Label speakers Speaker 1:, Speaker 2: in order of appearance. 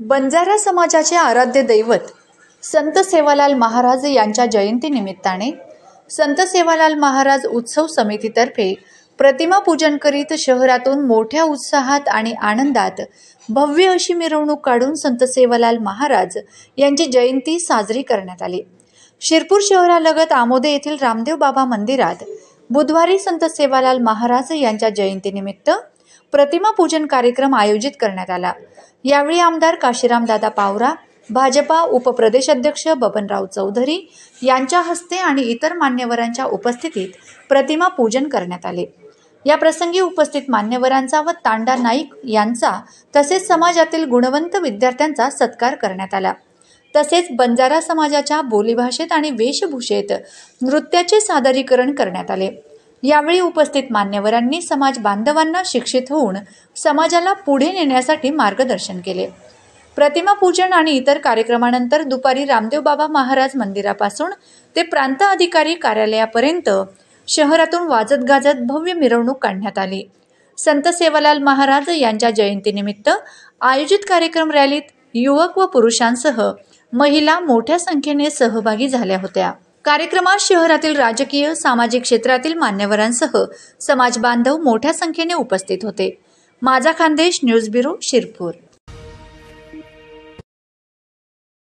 Speaker 1: बंजारा समाजाचे आराध्य दैवत संत सेवालाल महाराज यांच्या जयंतीनिमित्ताने संत सेवालाल महाराज उत्सव समितीतर्फे प्रतिमा पूजन करीत शहरातून मोठ्या उत्साहात आणि आनंदात भव्य अशी मिरवणूक काढून संत सेवालाल महाराज यांची जयंती साजरी करण्यात आली. शिरपूर शहरालगत आमोदे येथील रामदेव बाबा मंदिरात बुधवारी संत सेवालाल महाराज यांच्या जयंतीनिमित्त प्रतिमा पूजन कार्यक्रम आयोजित करण्यात आला. यावेळी आमदार काशीराम दादा पावरा भाजपा उपप्रदेशाध्यक्ष बबनराव चौधरी यांच्या हस्ते आणि इतर मान्यवरांच्या उपस्थितीत प्रतिमा पूजन करण्यात आले. या प्रसंगी उपस्थित मान्यवरांचा व तांडा नाईक यांचा तसेच समाजातील गुणवंत विद्यार्थ्यांचा सत्कार करण्यात आला. तसेच बंजारा समाजाच्या बोलीभाषेत आणि वेशभूषेत नृत्याचे सादरीकरण करण्यात आले. यावेळी उपस्थित मान्यवरांनी समाज बांधवांना शिक्षित होऊन समाजाला पुढे नेण्यासाठी मार्गदर्शन केले. प्रतिमा पूजन आणि इतर कार्यक्रमानंतर दुपारी रामदेव बाबा महाराज मंदिरापासून ते प्रांत अधिकारी कार्यालयापर्यंत शहरातून वाजत गाजत भव्य मिरवणूक काढण्यात आली. संत सेवालाल महाराज यांच्या जयंतीनिमित्त आयोजित कार्यक्रम रॅलीत युवक व पुरुषांसह महिला मोठ्या संख्येने सहभागी झाल्या होत्या. कार्यक्रमात शहरातील राजकीय सामाजिक क्षेत्रातील मान्यवरांसह समाज बांधव मोठ्या संख्येने उपस्थित होते. माझा खानदेश न्यूज ब्युरो शिरपूर.